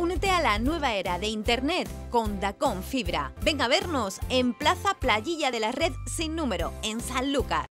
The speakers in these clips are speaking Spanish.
Únete a la nueva era de Internet con Dacom Fibra. Ven a vernos en Plaza Playilla de la Red sin número, en Sanlúcar.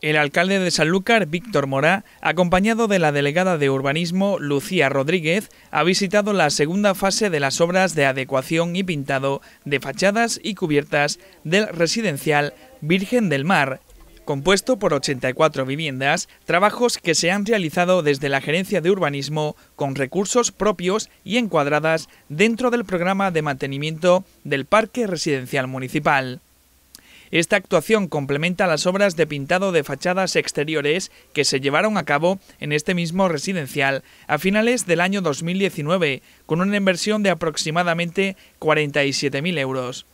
El alcalde de Sanlúcar, Víctor Morá, acompañado de la delegada de Urbanismo, Lucía Rodríguez, ha visitado la segunda fase de las obras de adecuación y pintado de fachadas y cubiertas del residencial Virgen del Mar, compuesto por 84 viviendas, trabajos que se han realizado desde la Gerencia de Urbanismo con recursos propios y encuadradas dentro del programa de mantenimiento del Parque Residencial Municipal. Esta actuación complementa las obras de pintado de fachadas exteriores que se llevaron a cabo en este mismo residencial a finales del año 2019, con una inversión de aproximadamente 47.000 euros.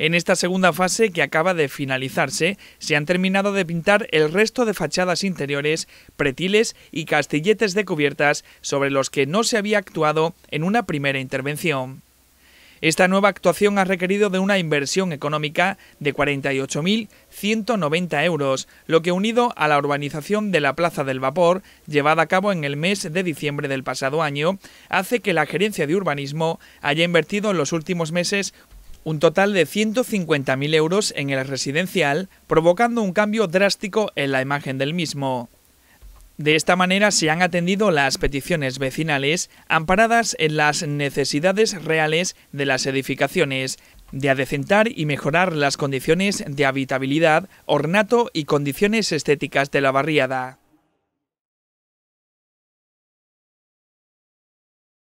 En esta segunda fase, que acaba de finalizarse, se han terminado de pintar el resto de fachadas interiores, pretiles y castilletes de cubiertas sobre los que no se había actuado en una primera intervención. Esta nueva actuación ha requerido de una inversión económica de 48.190 euros, lo que unido a la urbanización de la Plaza del Vapor, llevada a cabo en el mes de diciembre del pasado año, hace que la Gerencia de Urbanismo haya invertido en los últimos meses un total de 150.000 euros en el residencial, provocando un cambio drástico en la imagen del mismo. De esta manera se han atendido las peticiones vecinales amparadas en las necesidades reales de las edificaciones, de adecentar y mejorar las condiciones de habitabilidad, ornato y condiciones estéticas de la barriada.